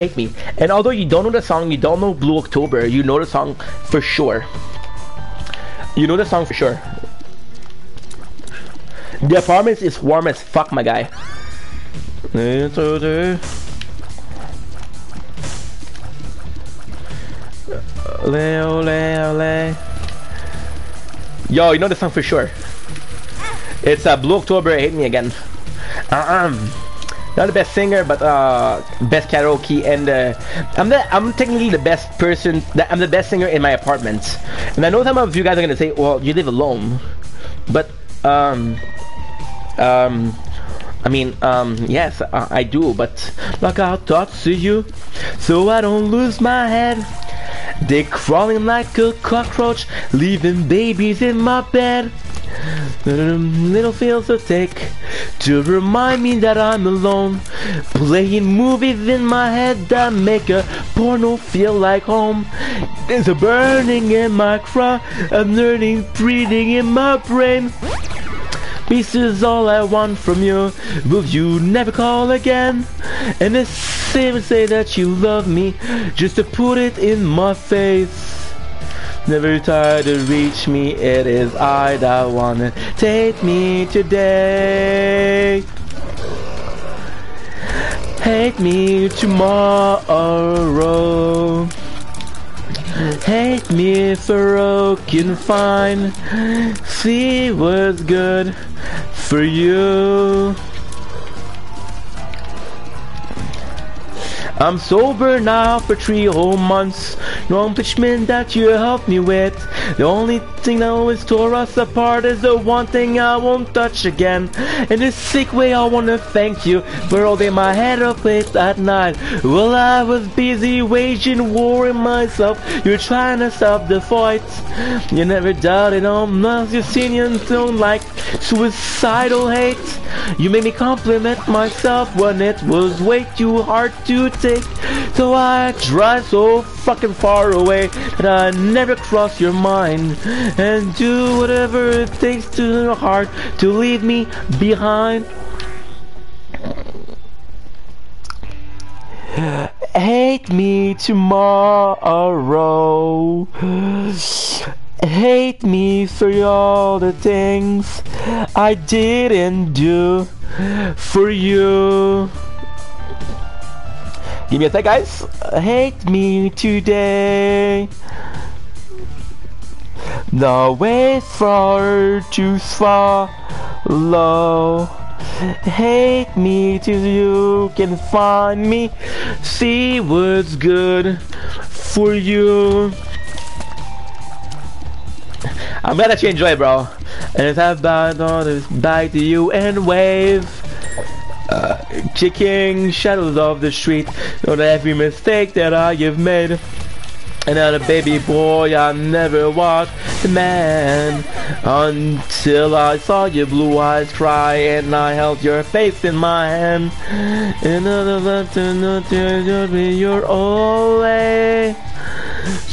Hate Me. And although you don't know the song, you don't know Blue October, you know the song for sure. You know the song for sure. The apartment is warm as fuck, my guy. Yo, you know the song for sure. It's uh, Blue October, Hate Me Again. Uh um, not the best singer, but uh, best karaoke, and uh, I'm the I'm technically the best person. That I'm the best singer in my apartment, and I know some of you guys are gonna say, "Well, you live alone," but um, um, I mean, um, yes, I, I do, but like I'll talk to you, so I don't lose my head. They crawling like a cockroach, leaving babies in my bed. Little feels to take to remind me that I'm alone. Playing movies in my head that make a porno feel like home. There's a burning in my craw, a learning breathing in my brain. Peace is all I want from you. Will you never call again? And it's safe to say that you love me, just to put it in my face. Never try to reach me, it is I that wanna take me today. Hate me tomorrow. Hate me for broken fine. See what's good for you. I'm sober now for three whole months. No accomplishment that you helped me with. The only thing that always tore us apart is the one thing I won't touch again. In this sick way, I wanna thank you for holding my head up late at night. While I was busy waging war in myself, you're trying to stop the fight. You never doubted on us, you seen you don't like suicidal hate. You made me compliment myself when it was way too hard to take. So I drive so fucking far away that I never cross your mind. And do whatever it takes to your heart to leave me behind. Hate me tomorrow. Hate me for all the things I didn't do for you. Give me a sec, guys. Hate me today. The way far too far low. Hate me till you can find me. See what's good for you. I'm glad that you enjoy, bro. And it's about all this back to you and wave. Kicking shadows of the street on every mistake that I have made. And a baby boy, I never was a man until I saw your blue eyes cry and I held your face in my hand. Another not to be your always.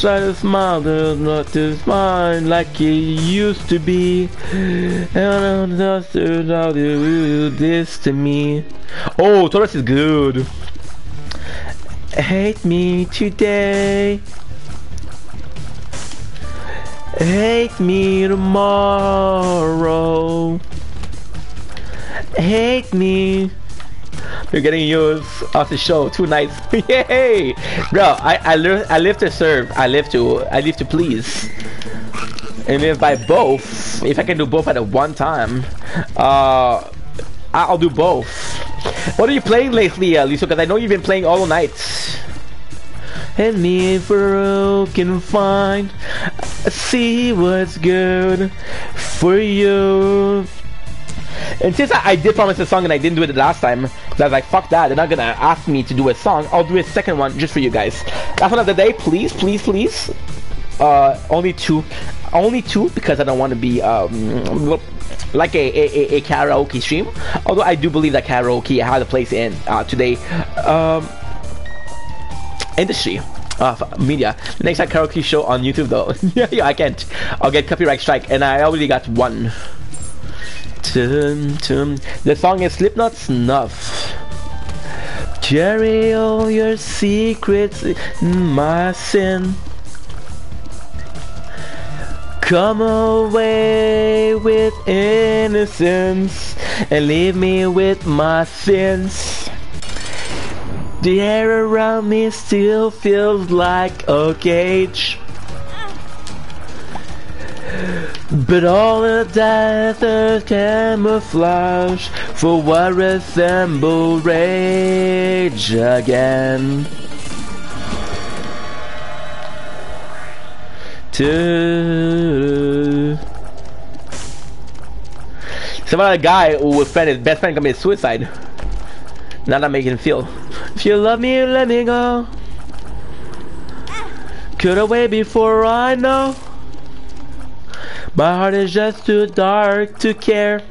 Try to smile, but not to smile like you used to be. And I'm just how you do this to me. Oh, Taurus is good. Hate me today. Hate me tomorrow. Hate me you're getting yours off the show. Two nights. Yay! Bro, I, I, live, I live to serve. I live to, I live to please. And if by both, if I can do both at one time, uh, I'll do both. What are you playing lately, uh, Lisa? Because I know you've been playing all night. And me for can find, see what's good for you. And since I, I, did promise a song and I didn't do it the last time, because I was like, fuck that, they're not gonna ask me to do a song, I'll do a second one just for you guys. Last one of the day, please, please, please. Uh, only two. Only two, because I don't want to be, um, like a, a, a, karaoke stream. Although I do believe that karaoke has a place in uh, today um, industry of media. The next karaoke show on YouTube though. yeah, yeah, I can't. I'll get copyright strike, and I already got one. Tum, tum. The song is Slipknot Snuff. Carry all your secrets my sin. Come away with innocence and leave me with my sins. The air around me still feels like a cage. But all of that is camouflage for what resemble rage again. To so about a guy who friend his best friend committed suicide. Now that making him feel. If you love me, let me go. Could away before I know. My heart is just too dark to care.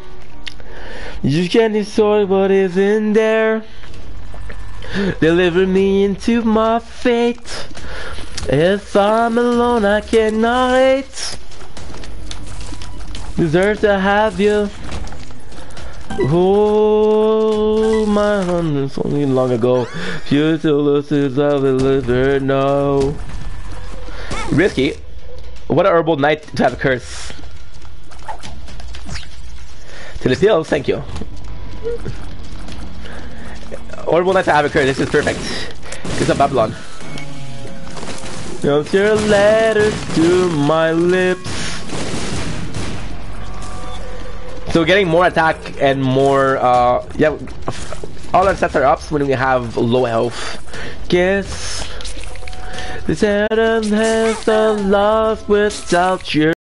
You can't destroy what is in there. Deliver me into my fate. If I'm alone, I cannot hate. Deserve to have you. Oh, my heart only long ago. You to love and live no. Risky. What a herbal night to have a curse. To the field, thank you. Horrible night to have a curse, this is perfect. It's a Babylon. Don't your letters to my lips. So getting more attack and more, uh, yeah, all our sets are ups when we have low health. Guess this Adam has the lost without you.